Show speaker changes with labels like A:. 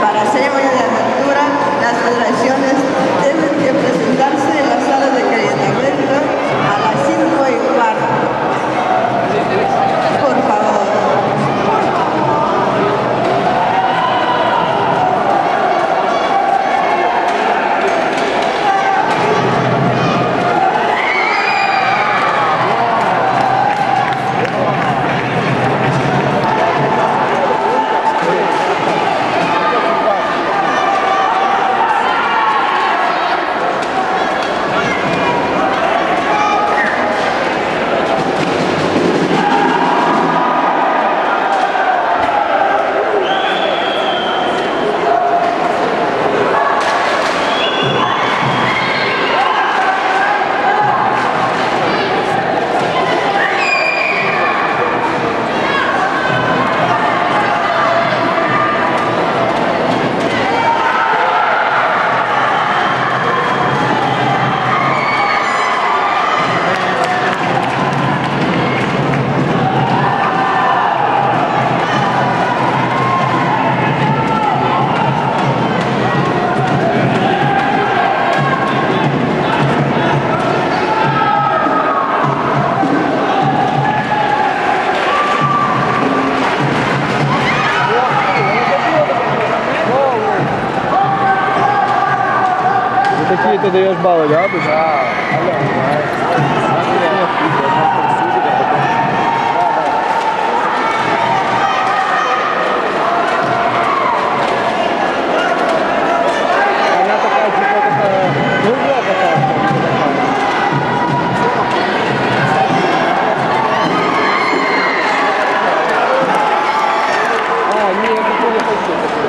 A: para ser de la natura, las relaciones Какие ты
B: даешь баллы, да, обычно? Да. Она такая, типа, такая, ну, такая. А, нет, я такого не хочу.